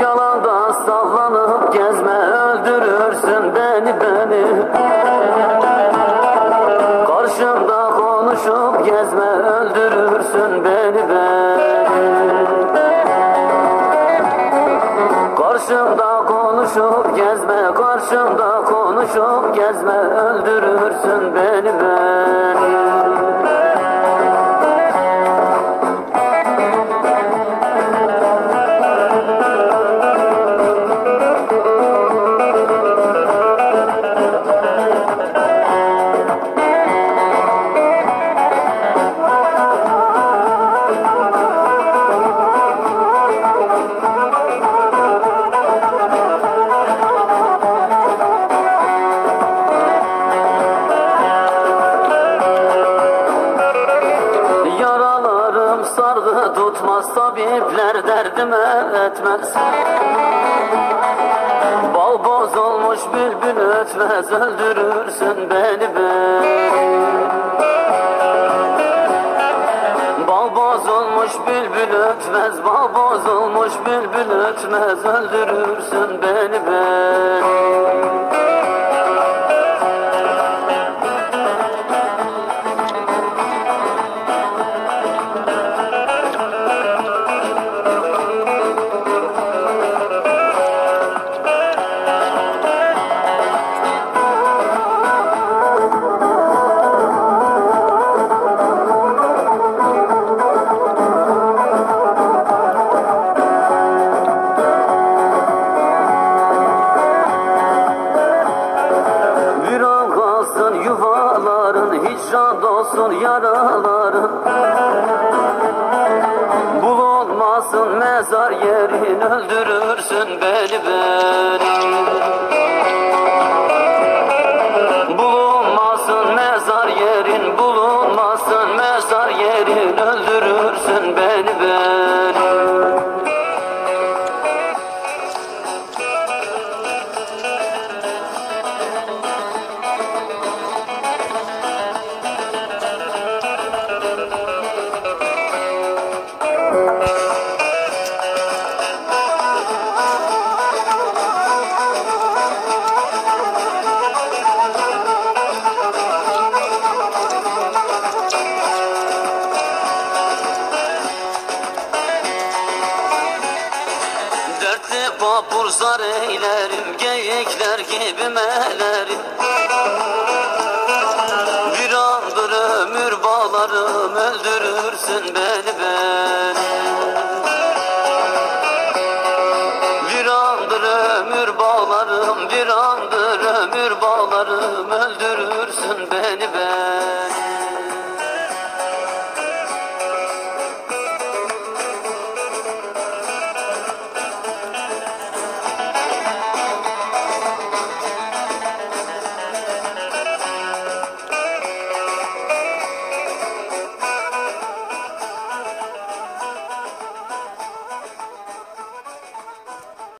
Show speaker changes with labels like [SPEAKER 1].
[SPEAKER 1] Yalanda sallanıp gezme öldürürsün beni beni. Karşımda gezme öldürürsün beni beni. Karşımda konuşup gezme karşımda konuşup gezme öldürürsün beni beni tutmaz tabipler derdime etmez. Bal boz olmuş bülbül ötmez öldürürsün beni beni ötmez Bal boz olmuş bülbül ötmez Öldürürsün beni beni Hicran dolsun yaraların Bul olmasın mezar yerin Öldürürsün beni beni. Bulunmasın mezar yerin Bulunmasın mezar yerin Öldürürsün beni beni vapur zar eylerim Geyikler gibi melerim. Bir andır ömür bağlarım Öldürürsün beni beni. Bir andır ömür bağlarım Bir andır